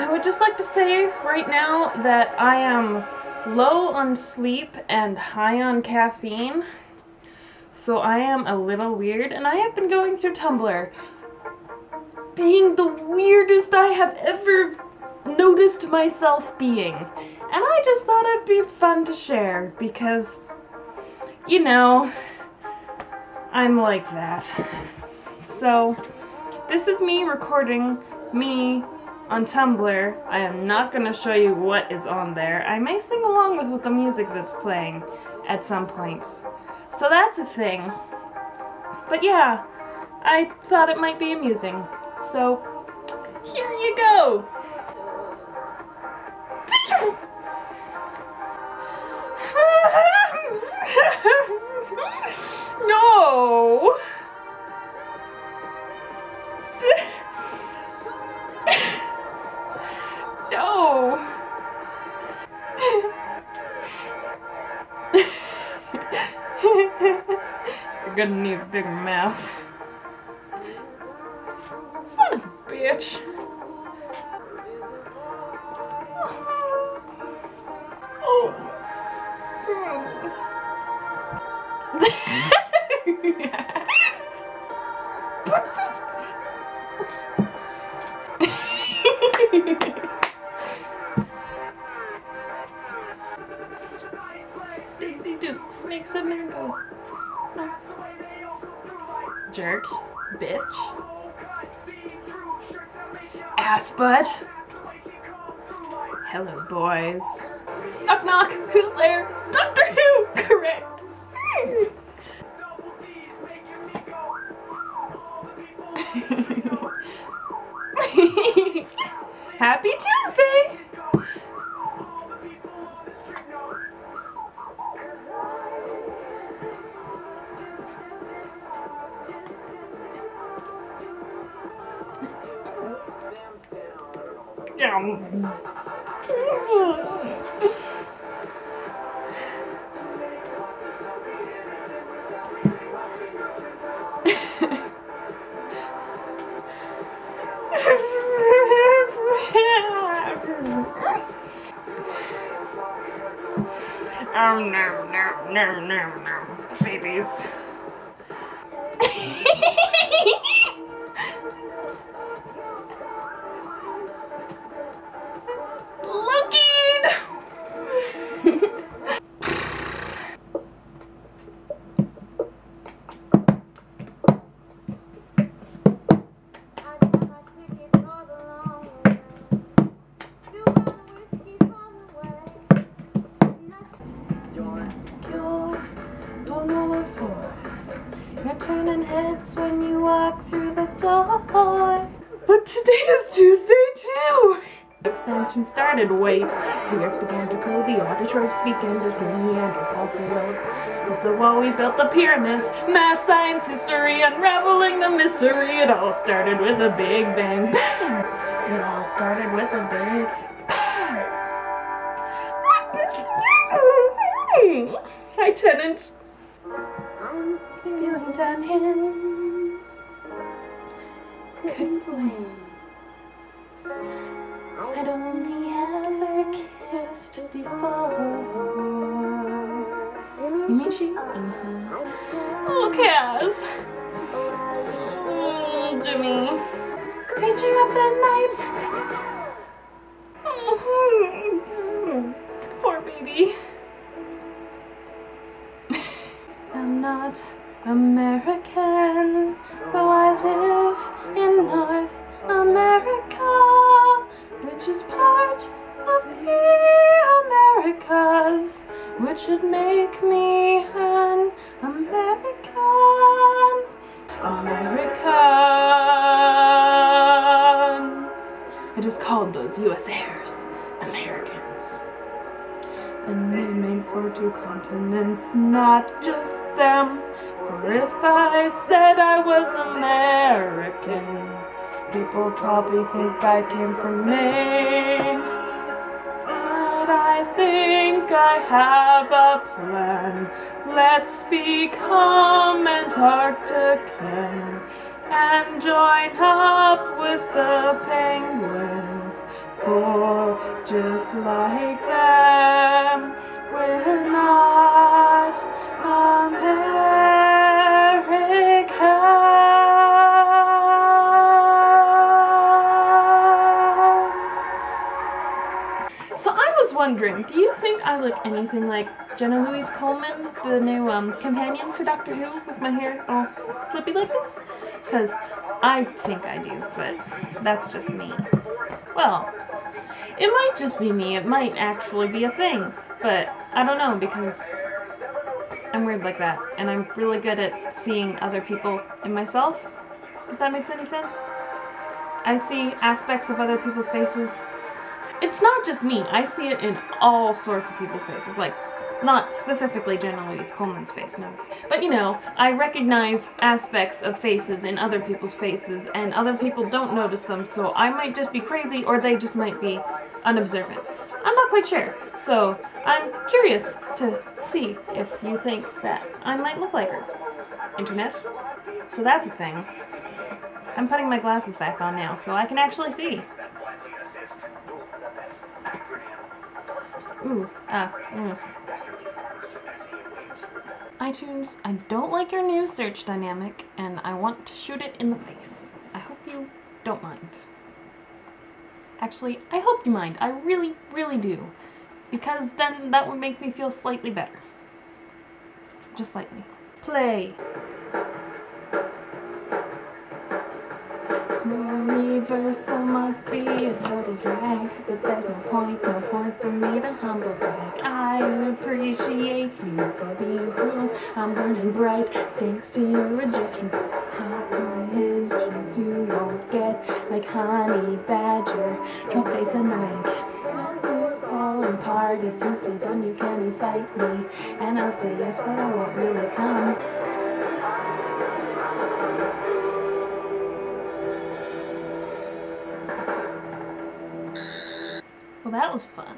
I would just like to say right now that I am low on sleep and high on caffeine. So I am a little weird and I have been going through Tumblr being the weirdest I have ever noticed myself being. And I just thought it'd be fun to share because, you know, I'm like that. So, this is me recording me on Tumblr. I am not going to show you what is on there. I may sing along with, with the music that's playing at some points. So that's a thing. But yeah, I thought it might be amusing. So, here you go! no! Gonna need a bigger mouth. Son of a bitch. Jerk. Bitch. Ass butt. Hello, boys. Knock knock. Who's there? Doctor Who. Correct. Oh no, no, no, no, no. Babies. Expansion started, wait. The earth began to grow, the autotrophs began to grow, Neanderthals below. With the wall we built the pyramids, math, science, history, unraveling the mystery. It all started with a big bang. Bang! It all started with a big bang. Hi, Tennant. Feeling down here. Good boy. I'd only ever kissed before. You mean she? Oh, Cass. Mm, Jimmy. Reaching up that night. Oh, poor baby. I'm not American, though I two continents, not just them. For if I said I was American, people probably think I came from Maine. But I think I have a plan. Let's become Antarctican and join up with the penguins for just like them. Was do you think I look anything like Jenna Louise Coleman, the new um, companion for Doctor Who, with my hair all flippy like this? Because I think I do, but that's just me. Well, it might just be me. It might actually be a thing, but I don't know because I'm weird like that, and I'm really good at seeing other people in myself. If that makes any sense. I see aspects of other people's faces. It's not just me. I see it in all sorts of people's faces. Like, not specifically Louise Coleman's face, no. But you know, I recognize aspects of faces in other people's faces, and other people don't notice them, so I might just be crazy, or they just might be unobservant. I'm not quite sure, so I'm curious to see if you think that I might look like her. Internet? So that's a thing. I'm putting my glasses back on now, so I can actually see. Ooh, ah, mm. iTunes, I don't like your new search dynamic, and I want to shoot it in the face. I hope you don't mind. Actually, I hope you mind. I really, really do. Because then that would make me feel slightly better. Just slightly. Play. Reversal must be a total drag, but there's no point, no point for me to humble brag. I appreciate you for being cruel. I'm burning bright thanks to your rejection. Like honey badger. Don't face annoying. Falling apart as soon as you're done, you can invite me, and I'll say yes, but I won't really come. Well, that was fun.